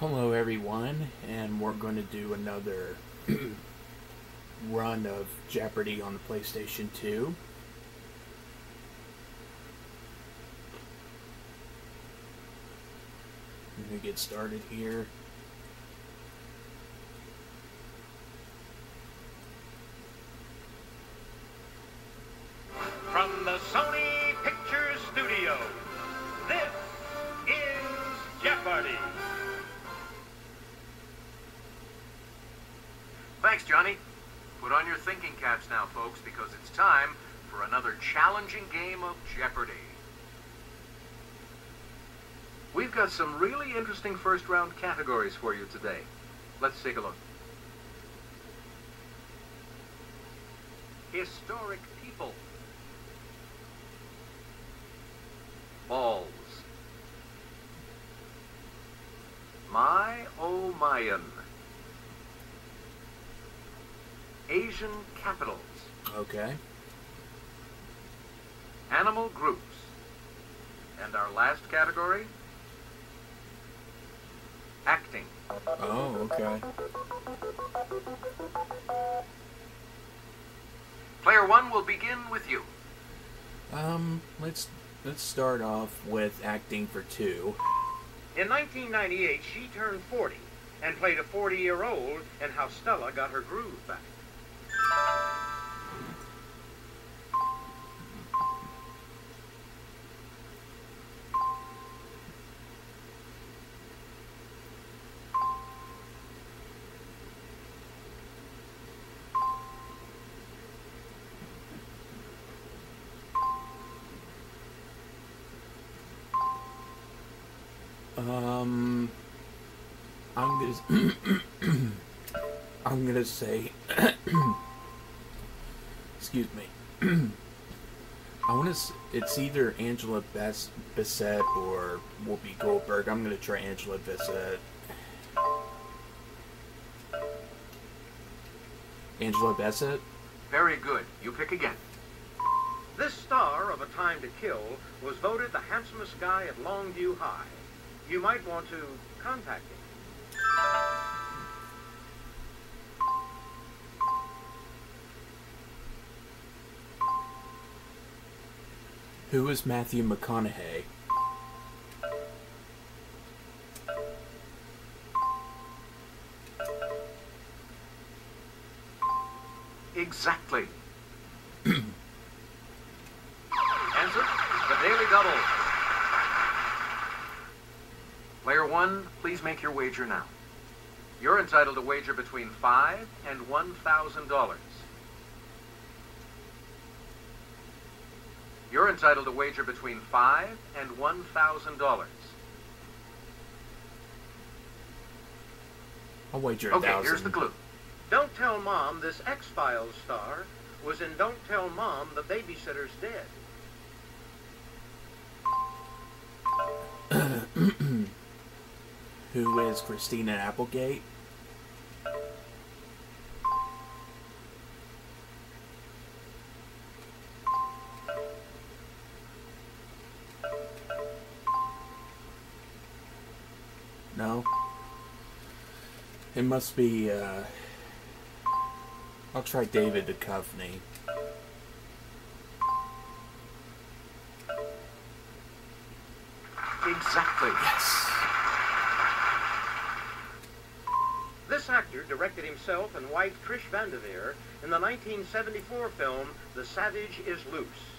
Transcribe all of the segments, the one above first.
Hello, everyone, and we're going to do another run of Jeopardy on the PlayStation 2. Let me get started here. Because it's time for another challenging game of Jeopardy! We've got some really interesting first round categories for you today. Let's take a look. Historic people. Balls. My oh Mayan. Asian capitals. Okay. Animal groups. And our last category? Acting. Oh, okay. Player one will begin with you. Um, let's let's start off with acting for two. In 1998, she turned 40 and played a 40 year old in How Stella Got Her Groove Back. I'm gonna I'm gonna say, excuse me. I want to. It's either Angela Bess Bissett or Whoopi Goldberg. I'm gonna try Angela Bissett. Angela Bassett. Very good. You pick again. This star of A Time to Kill was voted the handsomest guy at Longview High. You might want to contact him. Who is Matthew McConaughey? Exactly. Answer the Daily Double. Player one, please make your wager now. Entitled to wager between five and one thousand dollars. You're entitled to wager between five and one thousand dollars. I'll wager a Okay, thousand. here's the clue. Don't Tell Mom, this X Files star, was in Don't Tell Mom, the babysitter's dead. Who is Christina Applegate? It must be, uh... I'll try David Duchovny. Exactly. Yes! This actor directed himself and wife Trish Van Devere in the 1974 film The Savage is Loose.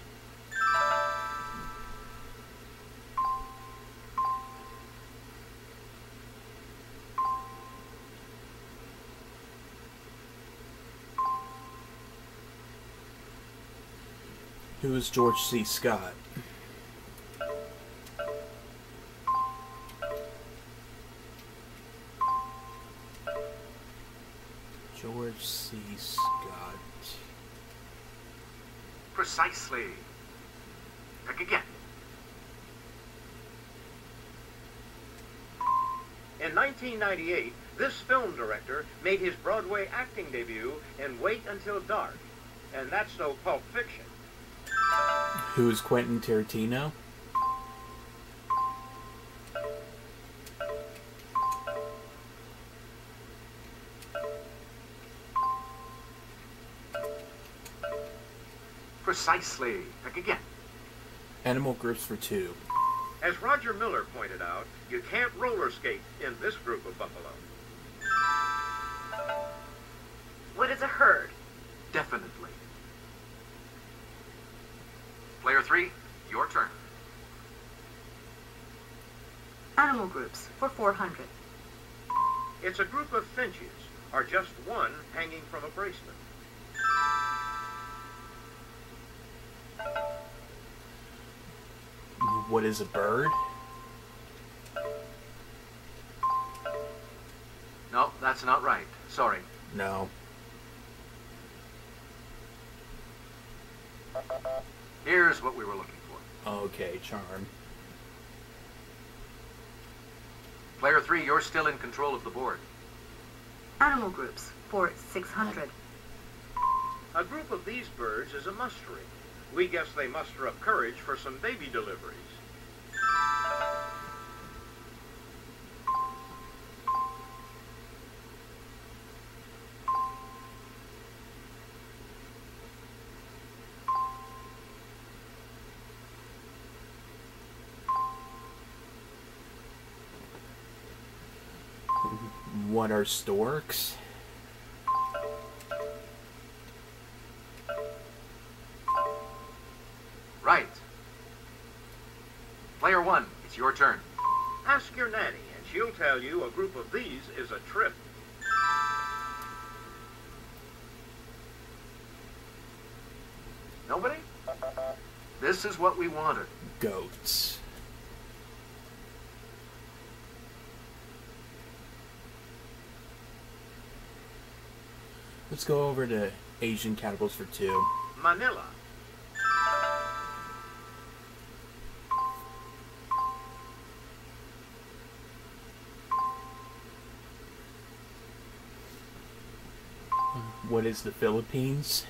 Who is George C. Scott? George C. Scott. Precisely. Pick again. In 1998, this film director made his Broadway acting debut in Wait Until Dark, and that's no pulp fiction who is Quentin Tarantino. Precisely. Like again. Animal groups for two. As Roger Miller pointed out, you can't roller skate in this group of buffalo. What is a herd? Groups for 400. It's a group of finches, or just one hanging from a bracelet. What is a bird? No, that's not right. Sorry. No. Here's what we were looking for. Okay, charm. Player three, you're still in control of the board. Animal groups for 600. A group of these birds is a mustering. We guess they muster up courage for some baby deliveries. What are storks? Right. Player one, it's your turn. Ask your nanny, and she'll tell you a group of these is a trip. Nobody? This is what we wanted. Goats. Let's go over to Asian cannibals for two. Manila. What is the Philippines?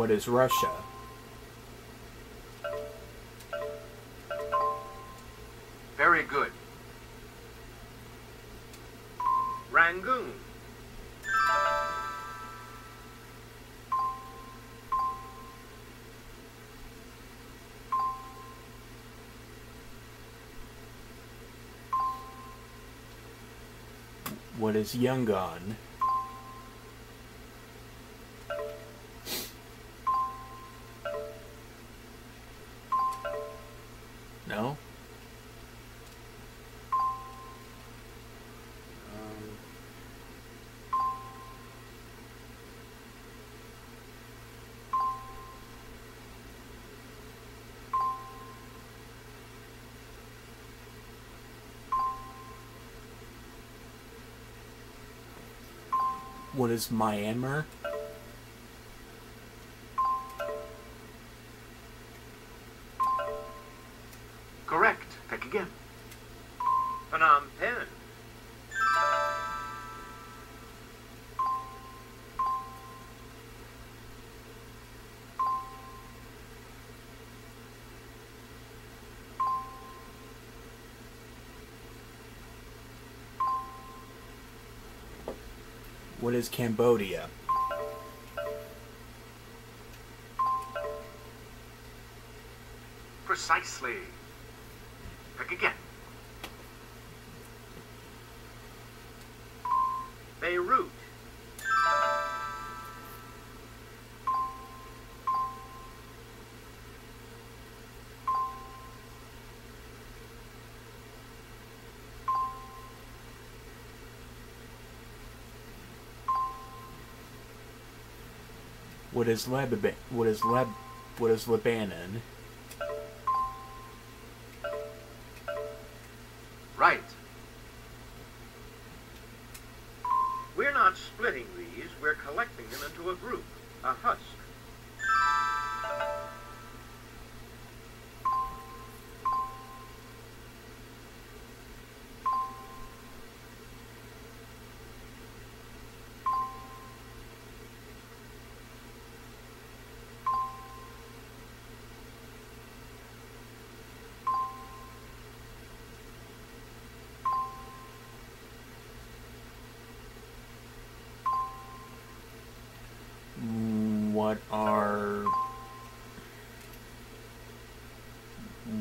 What is Russia? Very good. Rangoon. What is Yangon? What is Myanmar? What is Cambodia? What is Lebanon? What is Leb? What is Lebanon? What are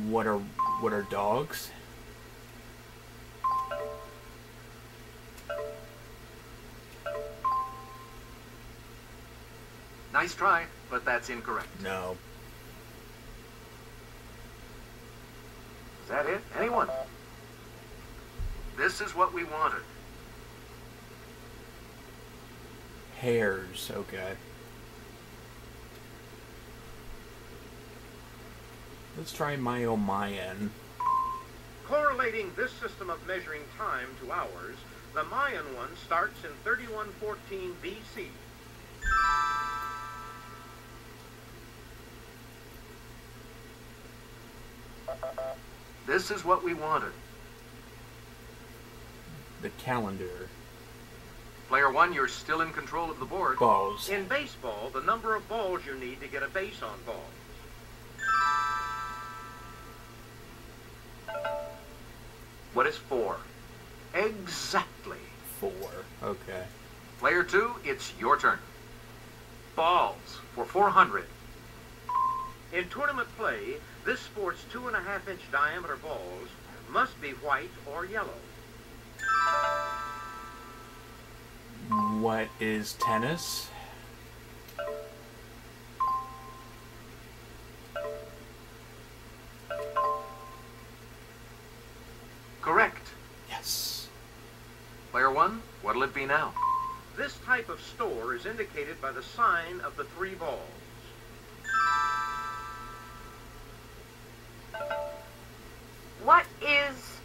what are what are dogs? Nice try, but that's incorrect. No. Is that it? Anyone? This is what we wanted. Hares, okay. Let's try Mayo oh, Mayan. Correlating this system of measuring time to hours, the Mayan one starts in 3114 BC. This is what we wanted. The calendar. Player one, you're still in control of the board. Balls. In baseball, the number of balls you need to get a base on balls. What is four? Exactly. Four. Okay. Player two, it's your turn. Balls for 400. In tournament play, this sport's two and a half inch diameter balls must be white or yellow. What is tennis? Type of store is indicated by the sign of the three balls. What is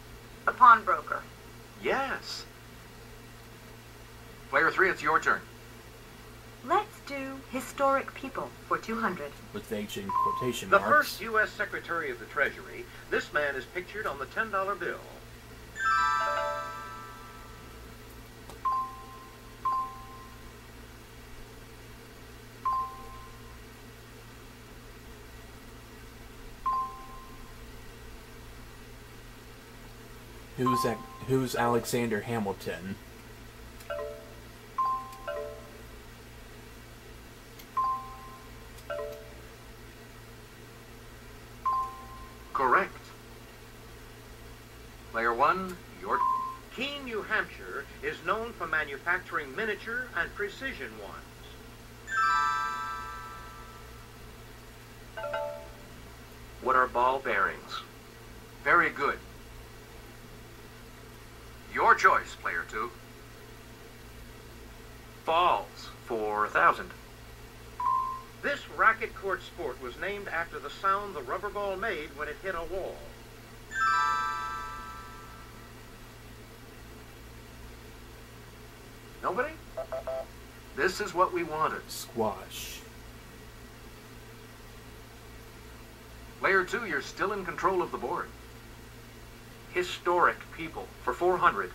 a pawnbroker? Yes. Player three, it's your turn. Let's do historic people for 200. With the ancient quotation marks. The first U.S. Secretary of the Treasury, this man is pictured on the $10 bill. Who's? Who's Alexander Hamilton? Correct. Player one, your Keene, New Hampshire is known for manufacturing miniature and precision ones. Was named after the sound the rubber ball made when it hit a wall. Nobody? This is what we wanted. Squash. Player two, you're still in control of the board. Historic people for 400.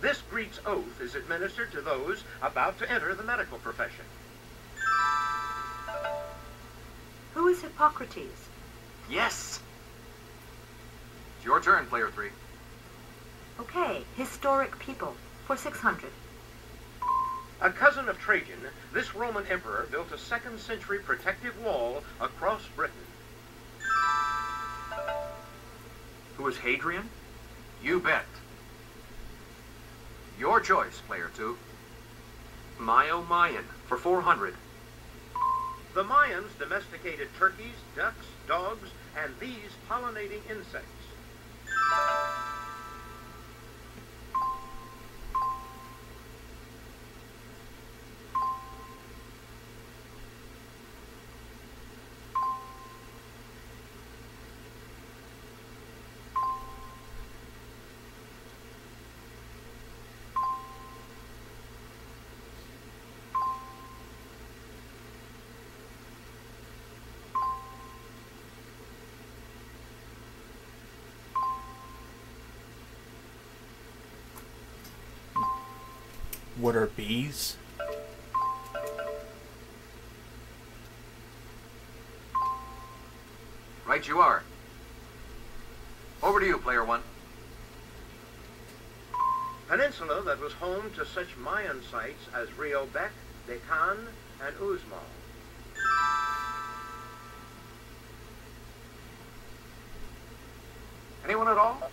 This Greek's oath is administered to those about to enter the medical profession. Who is Hippocrates? Yes! It's your turn, player three. Okay, historic people for 600. A cousin of Trajan, this Roman emperor built a second century protective wall across Britain. Who is Hadrian? You bet. Your choice, player two. Mayo Mayan for 400. The Mayans domesticated turkeys, ducks, dogs, and these pollinating insects. What are bees? Right you are. Over to you, player one. Peninsula that was home to such Mayan sites as Rio Bec, Becan, and Uxmal. Anyone at all?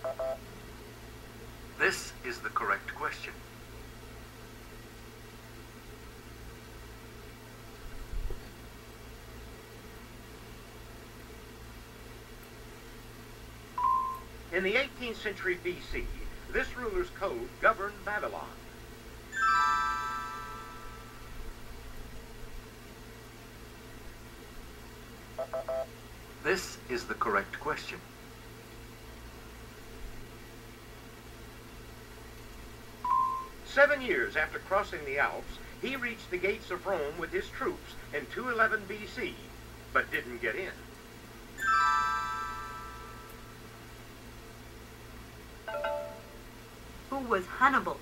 This is the correct question. In the 18th century BC, this ruler's code governed Babylon. This is the correct question. Seven years after crossing the Alps, he reached the gates of Rome with his troops in 211 BC, but didn't get in. Was Hannibal?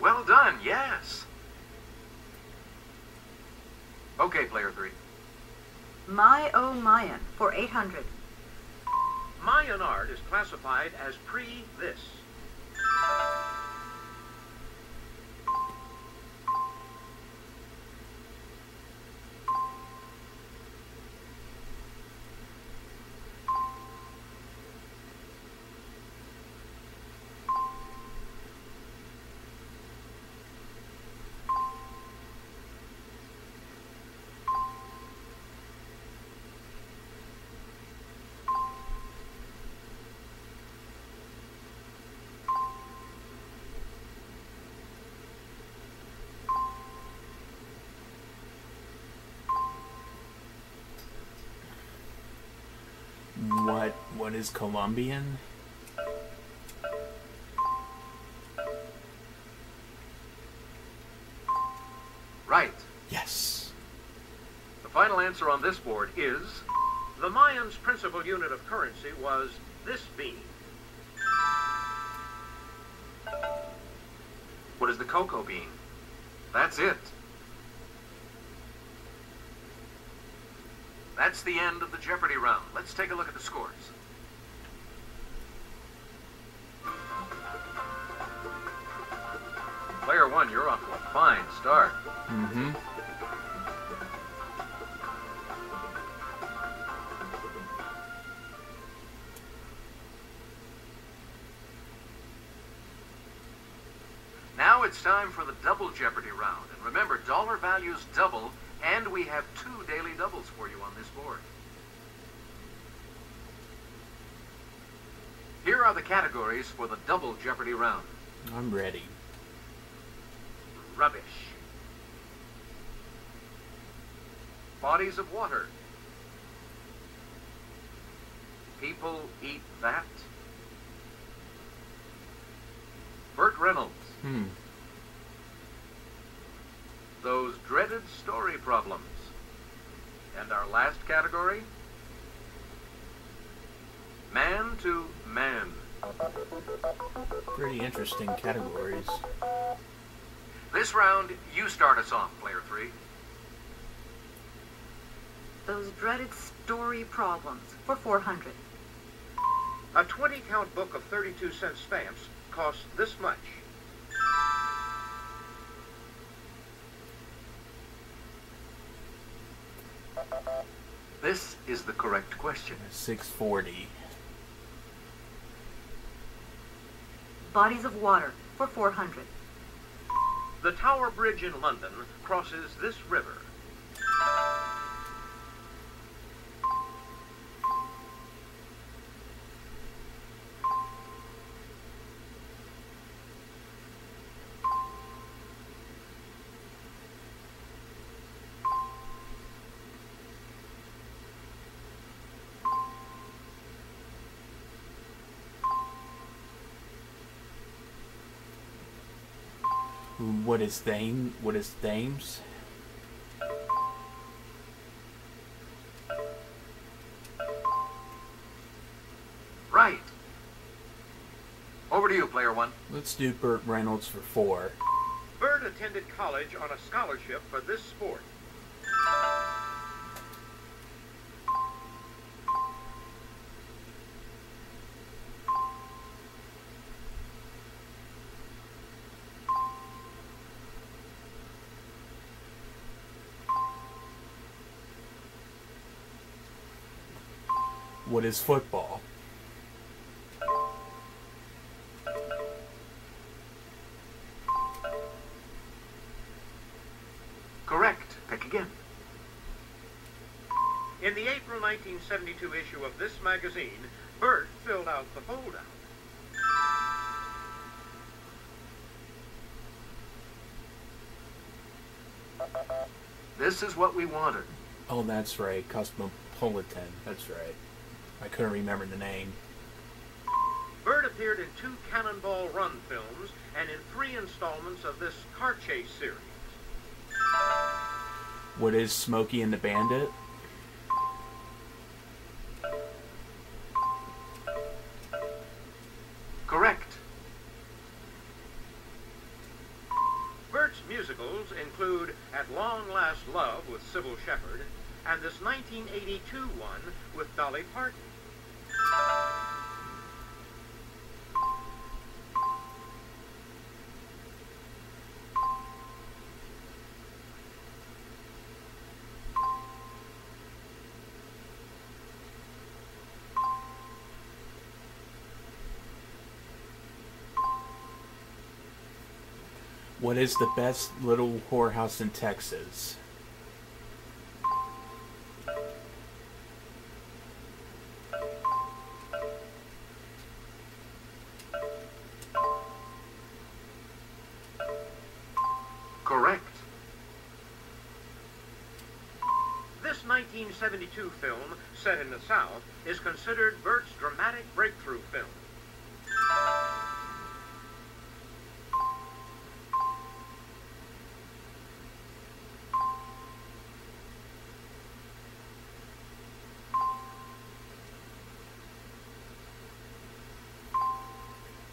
Well done, yes. Okay, player three. My oh Mayan for 800. Mayan art is classified as pre-this. What what is Columbian? Right. Yes. The final answer on this board is The Mayans' principal unit of currency was this bean. what is the cocoa bean? That's it. That's the end of the Jeopardy round. Let's take a look at the scores. It's time for the double Jeopardy round. And remember, dollar values double, and we have two daily doubles for you on this board. Here are the categories for the double Jeopardy round. I'm ready. Rubbish. Bodies of water. People eat that. Burt Reynolds. Hmm. Those dreaded story problems. And our last category? Man to man. Pretty interesting categories. This round, you start us off, player three. Those dreaded story problems for 400. A 20-count book of 32 cent stamps costs this much. This is the correct question. 640. Bodies of water for 400. The Tower Bridge in London crosses this river. What is Thame? What is Thames? Right. Over to you, player one. Let's do Burt Reynolds for four. Burt attended college on a scholarship for this sport. What is football? Correct. Pick again. In the April 1972 issue of this magazine, Burt filled out the foldout. This is what we wanted. Oh, that's right. Cosmopolitan. That's right. I couldn't remember the name. Burt appeared in two Cannonball Run films and in three installments of this car chase series. What is Smokey and the Bandit? Correct. Burt's musicals include At Long Last Love with Cybill Shepherd and this 1982 one with Dolly Parton. What is the best little whorehouse in Texas? 1972 film, set in the South, is considered Burt's dramatic breakthrough film.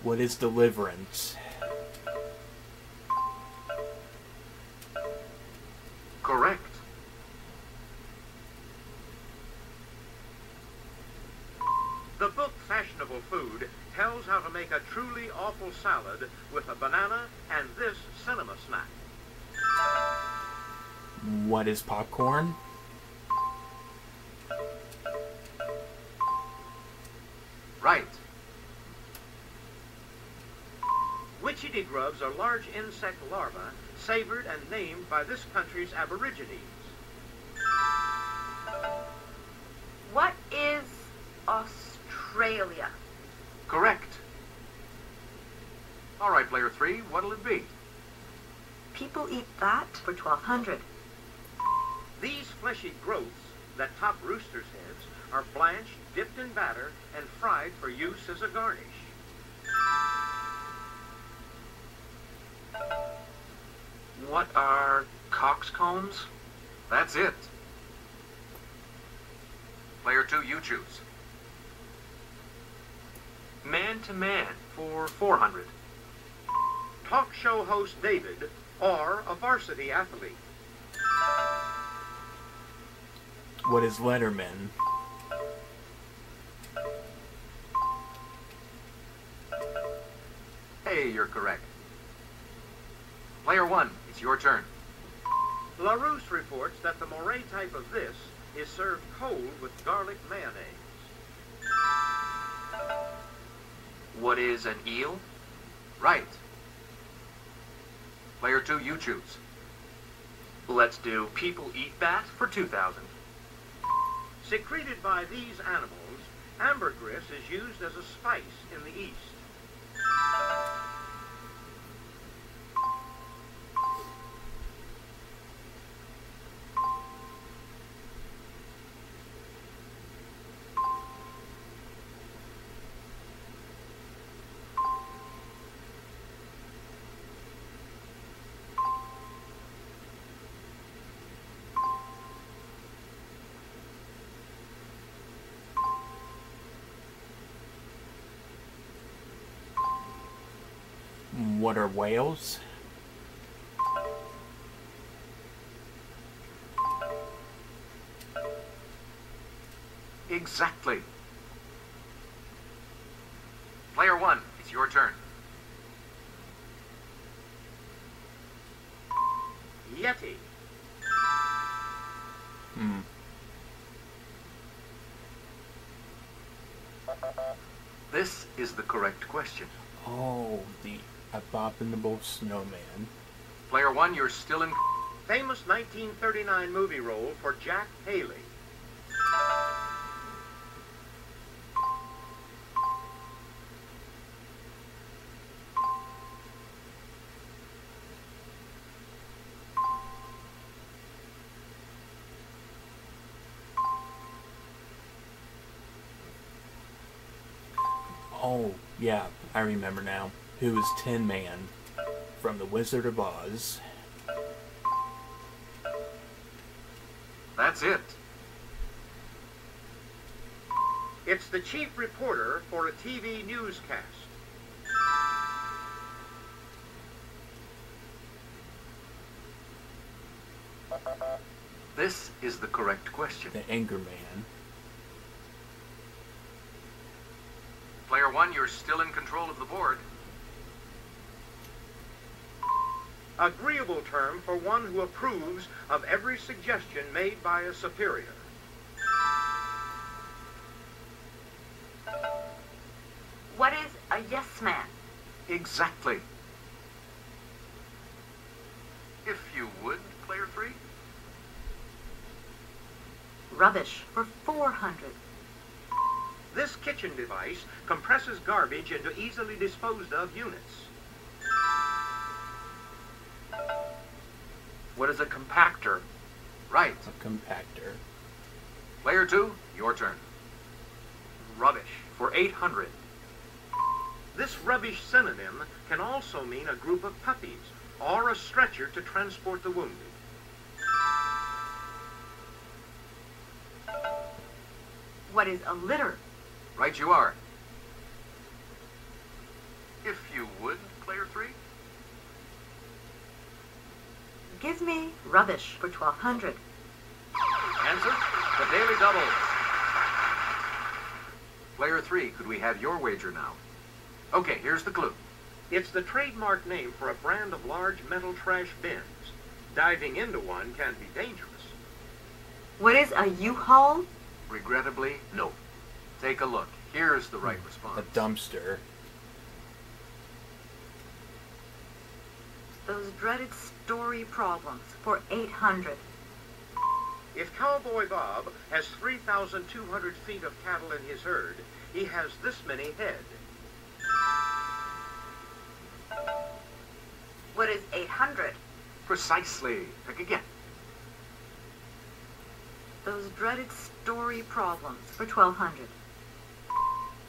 What is Deliverance? Make a truly awful salad with a banana and this cinema snack. What is popcorn? Right. Witchetty grubs are large insect larvae savored and named by this country's aborigines. Three, what'll it be? People eat that for 1200 These fleshy growths that top roosters' heads are blanched, dipped in batter, and fried for use as a garnish. What are coxcombs? That's it. Player two, you choose. Man to man for 400. Talk show host David or a varsity athlete. What is Letterman? Hey, you're correct. Player one, it's your turn. Larousse reports that the moray type of this is served cold with garlic mayonnaise. What is an eel? Right. Player two, you choose. Let's do people eat bat for 2,000. Secreted by these animals, ambergris is used as a spice in the East. What are whales? Exactly. Player one, it's your turn. Yeti. Hmm. This is the correct question. Oh, the abominable snowman. Player one, you're still in. Famous 1939 movie role for Jack Haley. Oh, yeah, I remember now. Who was Tin Man from The Wizard of Oz? That's it. It's the chief reporter for a TV newscast. This is the correct question. The Anchor Man. Player one, you're still in control of the board. Agreeable term for one who approves of every suggestion made by a superior. What is a yes man? Exactly. If you would, player three. Rubbish for 400. This kitchen device compresses garbage into easily disposed of units. What is a compactor? Right. A compactor. Player two, your turn. Rubbish for 800. This rubbish synonym can also mean a group of puppies or a stretcher to transport the wounded. What is a litter? Right you are. If you would, player three. Give me rubbish for 1200. Answer, the daily doubles. Player three, could we have your wager now? Okay, here's the clue. It's the trademark name for a brand of large metal trash bins. Diving into one can be dangerous. What is a U-Haul? Regrettably, no. Take a look. Here's the right response. A dumpster. Those dreaded story problems for 800. If Cowboy Bob has 3,200 feet of cattle in his herd, he has this many head. What is 800? Precisely. Pick again. Those dreaded story problems for 1200.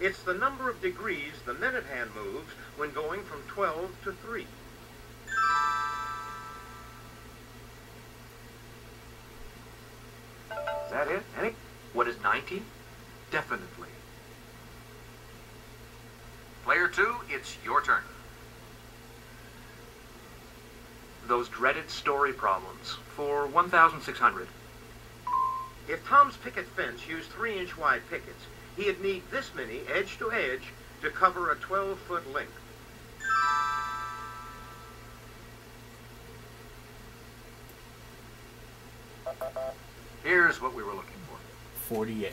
It's the number of degrees the minute hand moves when going from 12 to 3. Is that it? Any? What is 90? Definitely. Player two, it's your turn. Those dreaded story problems for 1,600. If Tom's picket fence used 3-inch wide pickets, he'd need this many edge to edge to cover a 12-foot length. Here's what we were looking for. 48.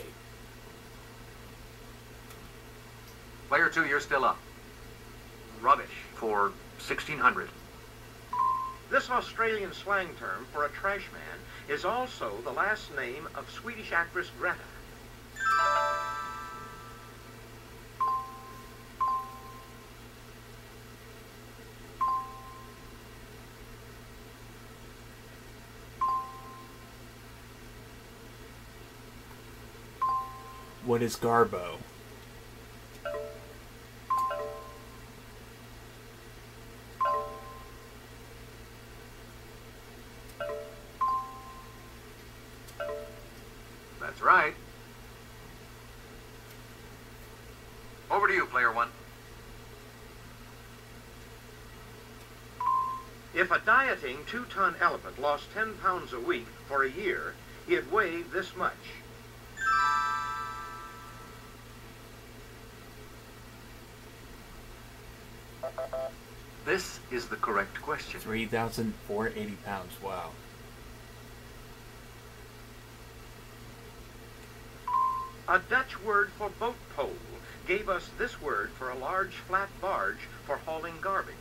Player two, you're still up. Rubbish for 1,600. This Australian slang term for a trash man is also the last name of Swedish actress Greta. What is Garbo? That's right. Over to you, player one. If a dieting two-ton elephant lost 10 pounds a week for a year, he'd weigh this much. The correct question. 3,480 pounds. Wow. A Dutch word for boat pole gave us this word for a large flat barge for hauling garbage.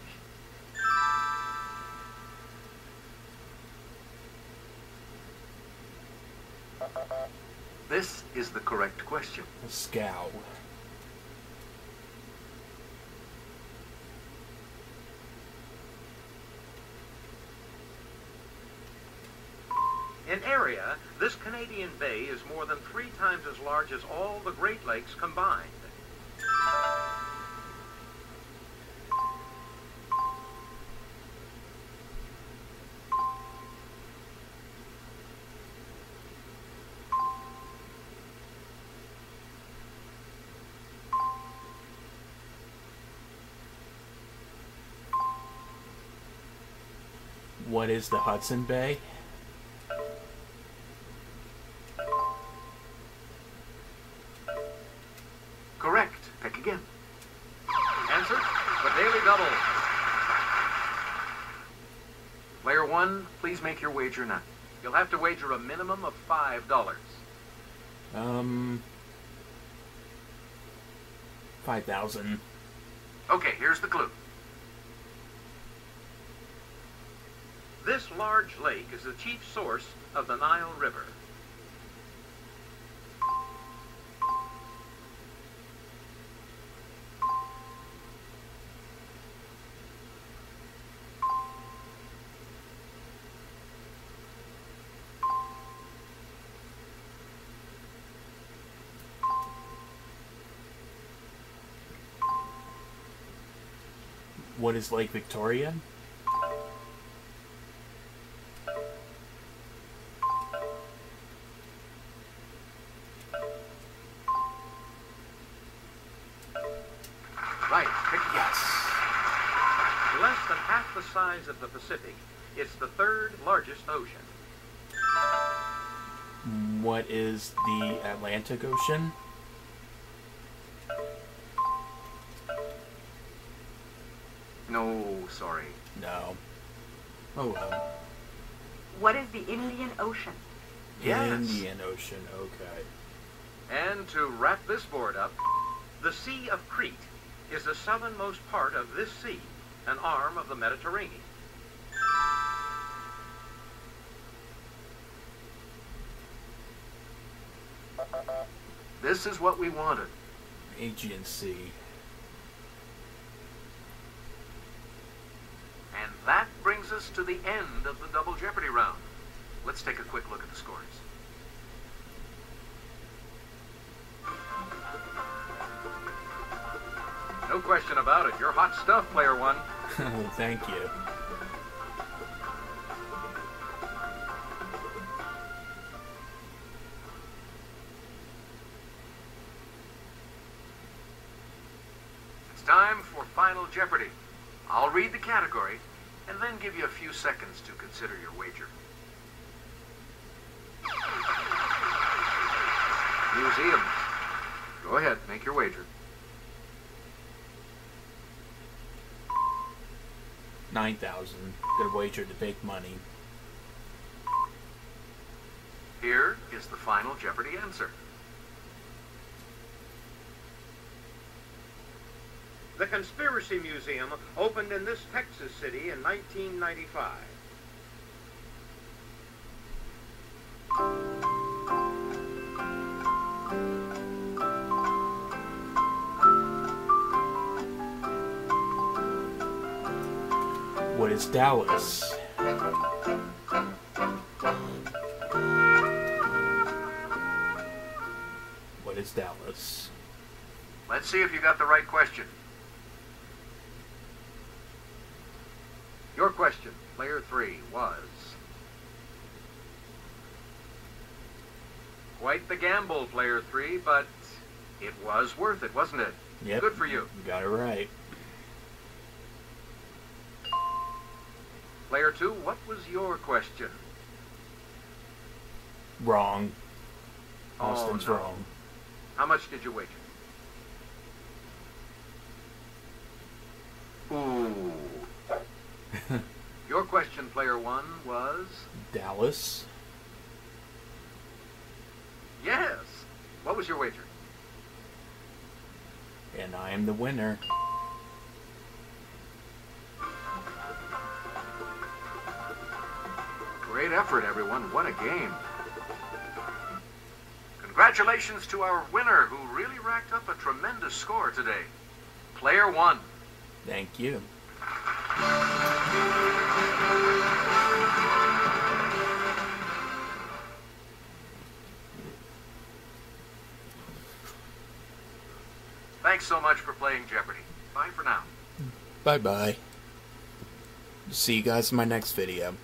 This is the correct question. A scow. In area, this Canadian bay is more than three times as large as all the Great Lakes combined. What is the Hudson Bay? Player one, please make your wager now. You'll have to wager a minimum of five dollars. Um. 5,000. Okay, here's the clue. This large lake is the chief source of the Nile River. What is Lake Victoria? Right. Yes. Less than half the size of the Pacific, it's the third largest ocean. What is the Atlantic Ocean? No, sorry. No. Oh well. What is the Indian Ocean? Yes. Indian Ocean, okay. And to wrap this board up, the Sea of Crete is the southernmost part of this sea, an arm of the Mediterranean. This is what we wanted. Aegean Sea. And that brings us to the end of the Double Jeopardy round. Let's take a quick look at the scores. No question about it. You're hot stuff, player one. oh, thank you. It's time for Final Jeopardy. I'll read the category then give you a few seconds to consider your wager. Museums. Go ahead, make your wager. 9,000. Good wager to big money. Here is the Final Jeopardy answer. The Conspiracy Museum opened in this Texas city in 1995. What is Dallas? What is Dallas? Let's see if you got the right question. 3 was. Quite the gamble, Player 3, but it was worth it, wasn't it? Yep. Good for you. Got it right. Player 2, what was your question? Wrong. Oh, Austin's oh, no. wrong. How much did you wager? Ooh. Your question, player one, was Dallas. yes. What was your wager? And I am the winner. Great effort, everyone. What a game. Congratulations to our winner, who really racked up a tremendous score today. Player one. Thank you. Thanks so much for playing Jeopardy. Bye for now. Bye bye. See you guys in my next video.